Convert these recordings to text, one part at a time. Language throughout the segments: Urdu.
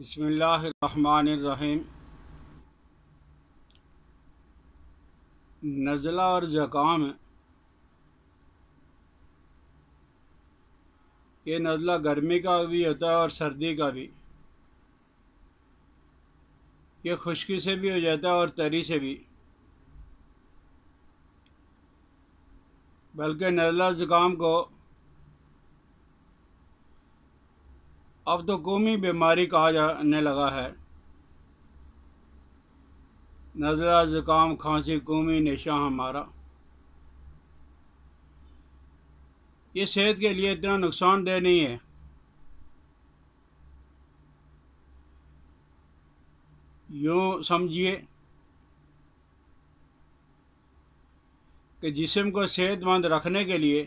بسم اللہ الرحمن الرحیم۔ نزلہ اور زکام۔ یہ نزلہ گرمی کا بھی ہوتا ہے اور سردی کا بھی۔ یہ خشکی سے بھی ہو جاتا ہے اور تری سے بھی۔ بلکہ نزلہ زکام کو اب تو قومی بیماری کہا جانے لگا ہے۔ نزلہ زکام کھانسی قومی نشہ ہمارا۔ یہ صحت کے لیے اتنا نقصان دہ نہیں ہے۔ یوں سمجھیے کہ جسم کو صحت مند رکھنے کے لیے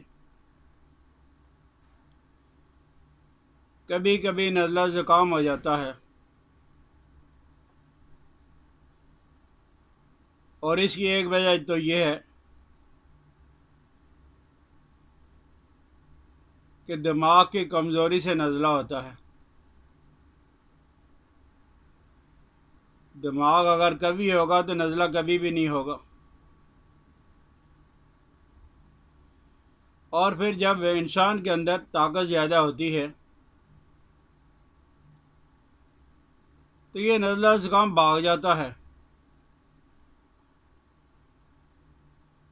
کبھی کبھی نزلہ زکام ہو جاتا ہے۔ اور اس کی ایک وجہ تو یہ ہے کہ دماغ کی کمزوری سے نزلہ ہوتا ہے۔ دماغ اگر کبھی ہوگا تو نزلہ کبھی بھی نہیں ہوگا۔ اور پھر جب انسان کے اندر طاقت زیادہ ہوتی ہے تو یہ نزلہ زکام بھاگ جاتا ہے۔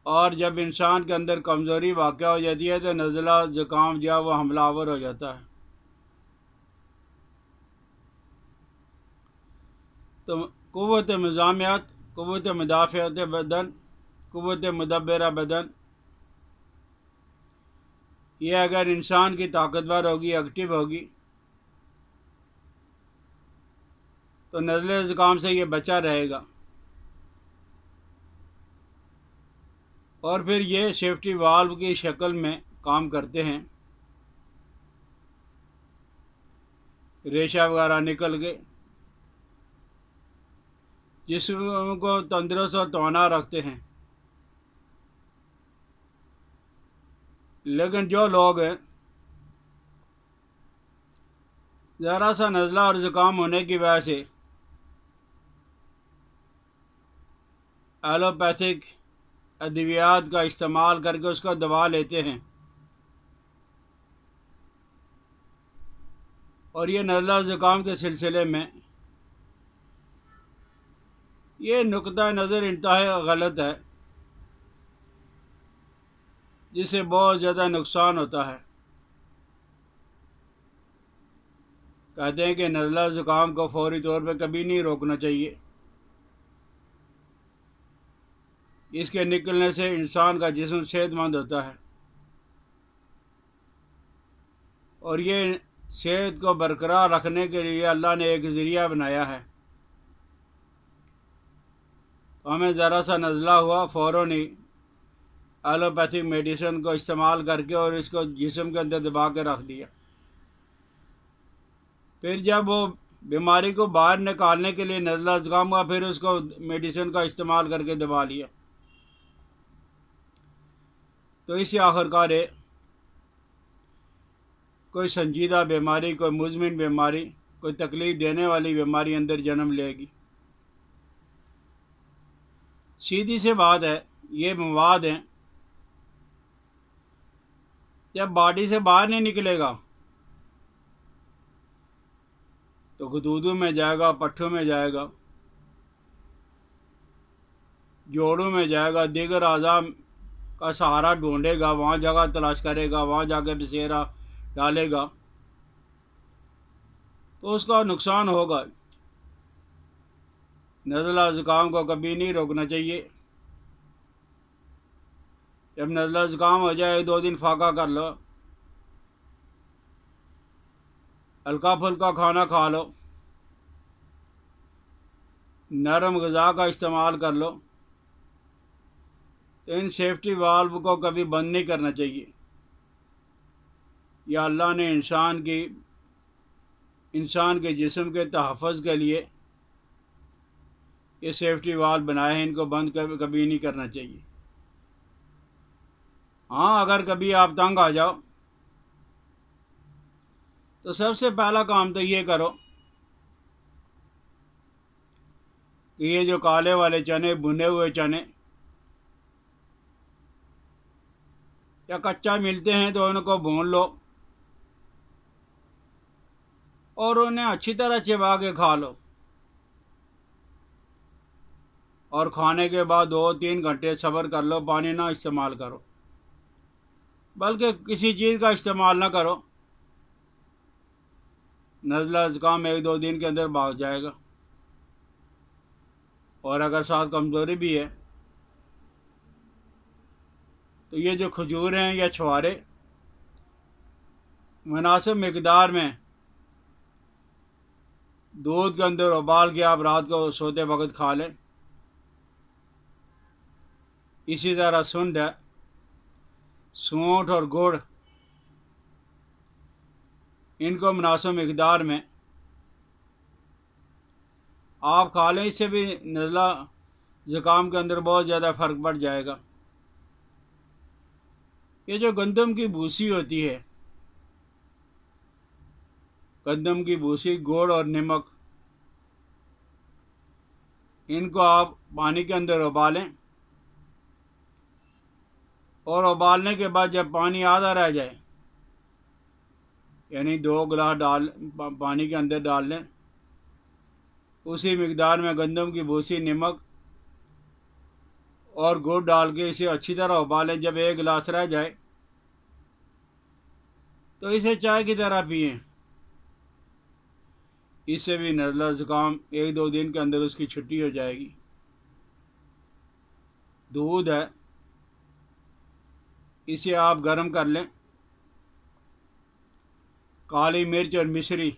اور جب انسان کے اندر کمزوری واقع ہو جاتی ہے تو نزلہ زکام جو ہے وہ حملہ آور ہو جاتا ہے۔ تو قوت مزامیات قوت مدافعت بدن، قوت مدبرہ بدن۔ یہ اگر انسان کی طاقتور ہوگی ایکٹیو ہوگی تو نزلہ زکام سے یہ بچا رہے گا۔ اور پھر یہ سیفٹی والو کی شکل میں کام کرتے ہیں۔ ریشہ وغیرہ نکل گئے۔ جس کو تندرست اور تونا رکھتے ہیں۔ لیکن جو لوگ ہیں، ذرا سا نزلہ اور زکام ہونے کی وجہ سے ایلوپیتھک ادویات کا استعمال کر کے اس کا دوا لیتے ہیں۔ اور یہ نزلہ زکام کے سلسلے میں۔ یہ نقطۂ نظر انتہائی غلط ہے۔ جس سے بہت زیادہ نقصان ہوتا ہے۔ کہتے ہیں کہ نزلہ زکام کو فوری طور پہ کبھی نہیں روکنا چاہیے۔ اس کے نکلنے سے انسان کا جسم صحت مند ہوتا ہے۔ اور یہ صحت کو برقرار رکھنے کے لیے اللہ نے ایک ذریعہ بنایا ہے۔ تو ہمیں ذرا سا نزلہ ہوا فوراً ہی۔ ایلوپیتھک میڈیسن کو استعمال کر کے اور اس کو جسم کے اندر دبا کے رکھ دیا۔ پھر جب وہ بیماری کو باہر نکالنے کے لیے نزلہ زکام ہوا، پھر اس کو میڈیسن کا استعمال کر کے دبا لیا۔ تو اس سے آخر کار کوئی سنجیدہ بیماری، کوئی مزمن بیماری، کوئی تکلیف دینے والی بیماری اندر جنم لے گی۔ سیدھی سے بات ہے، یہ مواد ہیں۔ جب باڈی سے باہر نہیں نکلے گا، تو خدودوں میں جائے گا، پٹھوں میں جائے گا، جوڑوں میں جائے گا، دیگر اعضاء کا سہارا ڈھونڈے گا، وہاں جگہ تلاش کرے گا، وہاں جا کے بسیرا ڈالے گا۔ تو اس کا نقصان ہوگا۔ نزلہ زکام کو کبھی نہیں روکنا چاہیے۔ جب نزلہ زکام ہو جائے، دو دن فاقہ کر لو۔ ہلکا پھلکا کھانا کھا لو۔ نرم غذا کا استعمال کر لو۔ تو ان سیفٹی والو کو کبھی بند نہیں کرنا چاہیے۔ یا اللہ نے انسان کی، انسان کے جسم کے تحفظ کے لیے یہ سیفٹی وال بنائے ہیں، ان کو بند کبھی نہیں کرنا چاہیے۔ ہاں اگر کبھی آپ تنگ آ جاؤ، تو سب سے پہلا کام تو یہ کرو کہ یہ جو کالے والے چنے، بنے ہوئے چنے یا کچا ملتے ہیں تو ان کو بھون لو۔ اور انہیں اچھی طرح چبا کے کھا لو۔ اور کھانے کے بعد دو تین گھنٹے صبر کر لو، پانی نہ استعمال کرو۔ بلکہ کسی چیز کا استعمال نہ کرو۔ نزلہ زکام ایک دو دن کے اندر بھاگ جائے گا۔ اور اگر ساتھ کمزوری بھی ہے تو یہ جو کھجور ہیں یا چھوارے، مناسب مقدار میں دودھ کے اندر ابال کے آپ رات کو سوتے وقت کھا لیں۔ اسی طرح سنڈ ہے، سونٹ اور گڑ، ان کو مناسب مقدار میں آپ کھا لیں، اس سے بھی نزلہ زکام کے اندر بہت زیادہ فرق پڑ جائے گا۔ یہ جو گندم کی بھوسی ہوتی ہے، گندم کی بھوسی، گوڑ اور نمک، ان کو آپ پانی کے اندر ابالیں۔ اور ابالنے کے بعد جب پانی آدھا رہ جائے یعنی دو گلاس ڈال، پانی کے اندر ڈال لیں، اسی مقدار میں گندم کی بھوسی، نمک اور گڑ ڈال کے اسے اچھی طرح ابالیں جب ایک گلاس رہ جائے۔ تو اسے چائے کی طرح پئیں اس سے بھی نزلہ زکام ایک دو دن کے اندر اس کی چھٹی ہو جائے گی۔ دودھ ہے۔ اسے آپ گرم کر لیں۔ کالی مرچ اور مشری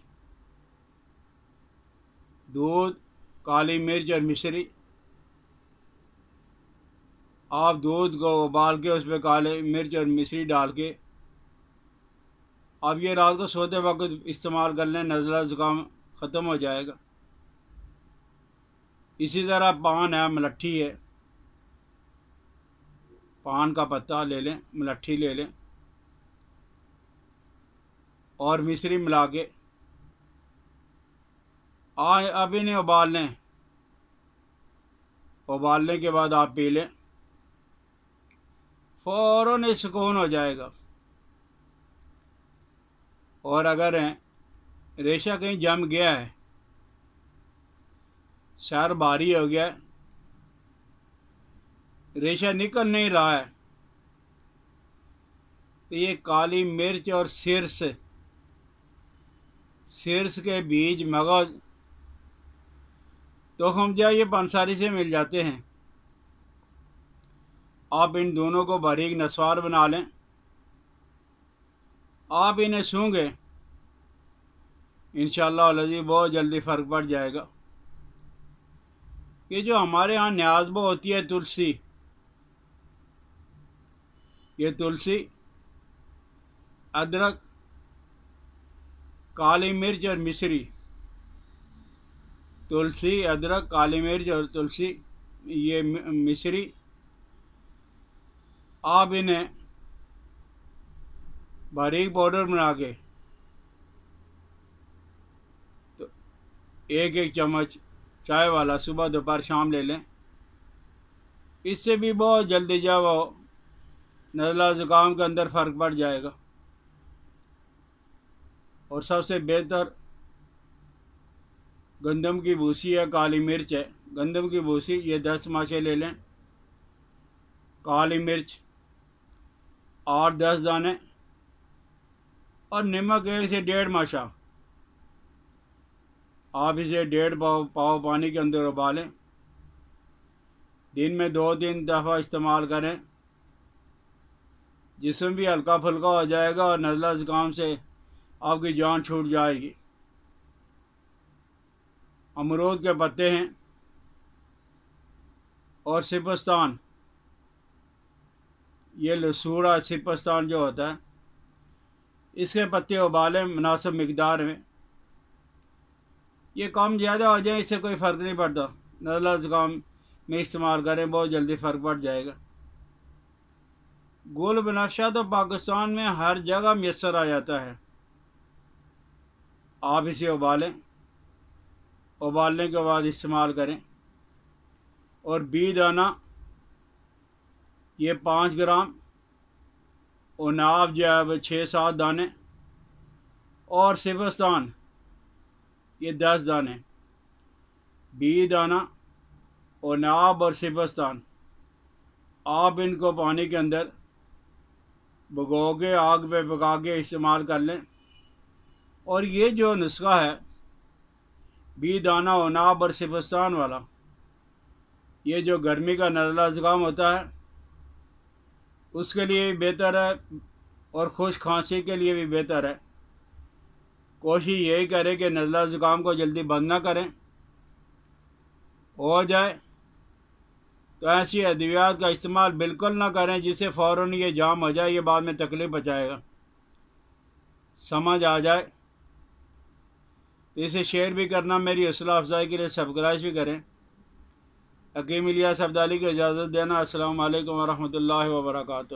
دودھ، کالی مرچ اور مشری آپ دودھ کو ابال کے اس پہ کالے، مرچ اور مشری ڈال کے۔ اب یہ رات کو سوتے وقت استعمال کر لیں، نزلہ زکام ختم ہو جائے گا۔ اسی طرح پان ہے، ملٹھی ہے۔ پان کا پتا لے لیں، ملٹھی لے لیں۔ اور مصری ملا کے۔ آج اب انہیں ابال لیں ابالنے کے بعد آپ پی لیں۔ فوراً سکون ہو جائے گا۔ اور اگر ریشہ کہیں جم گیا ہے سیر بھاری ہو گیا، ریشہ نکل نہیں رہا ہے، تو یہ کالی مرچ اور سرس سرس کے بیج، مغز تو ہم جا یہ پنساری سے مل جاتے ہیں۔ آپ ان دونوں کو باریک نسوار بنا لیں۔ آپ انہیں سوں گے۔ ان شاء اللہ بہت جلدی فرق پڑ جائے گا۔ یہ جو ہمارے ہاں نیازبہ ہوتی ہے تلسی۔ یہ تلسی، ادرک، کالی مرچ اور مصری۔ تلسی، ادرک، کالی مرچ اور تلسی، یہ مصری۔ آپ انہیں باریک پاؤڈر بنا کے تو ایک ایک چمچ چائے والا صبح دوپہر شام لے لیں۔ اس سے بھی بہت جلدی جب وہ نزلہ زکام کے اندر فرق پڑ جائے گا۔ اور سب سے بہتر گندم کی بھوسی ہے، کالی مرچ ہے۔ گندم کی بھوسی، یہ دس ماشے لے لیں۔ کالی مرچ آٹھ دس دانے اور نمک ایک سے ڈیڑھ ماشا۔ آپ اسے ڈیڑھ پاؤ پاؤ پانی کے اندر ابالیں۔ دن میں دو تین دفعہ استعمال کریں۔ جسم بھی ہلکا پھلکا ہو جائے گا اور نزلہ زکام سے آپ کی جان چھوٹ جائے گی۔ امرود کے پتے ہیں اور سپستان۔ یہ لسوڑا سپستان جو ہوتا ہے، اس کے پتے ابالیں مناسب مقدار میں۔ یہ کم زیادہ ہو جائیں اس سے کوئی فرق نہیں پڑتا۔ نزلہ زکام میں استعمال کریں، بہت جلدی فرق پڑ جائے گا۔ گول بنفشہ تو پاکستان میں ہر جگہ میسر آ جاتا ہے۔ آپ اسے ابالیں۔ ابالنے کے بعد استعمال کریں۔ اور بی دانہ یہ پانچ گرام اور ناب جو ہے وہ چھ سات دانے اور سبستان یہ دس دانے بی دانہ اور ناب اور سبستان آپ ان کو پانی کے اندر بگو کے آگ پہ پکا کے استعمال کر لیں۔ اور یہ جو نسخہ ہے بی دانہ و ناب اور سبستان والا، یہ جو گرمی کا نزلہ زکام ہوتا ہے اس کے لیے بھی بہتر ہے اور خوش کھانسی کے لیے بھی بہتر ہے۔ کوشش یہی کرے کہ نزلہ زکام کو جلدی بند نہ کریں۔ ہو جائے تو ایسی ادویات کا استعمال بالکل نہ کریں جسے فوراً یہ جام ہو جائے، یہ بعد میں تکلیف بچائے گا۔ سمجھ آ جائے۔ تو اسے شیئر بھی کرنا، میری حوصلہ افزائی کے لیے سبسکرائب بھی کریں۔ حکیم الیاس عبدالی کو اجازت دینا السلام علیکم ورحمۃ اللہ وبرکاتہ۔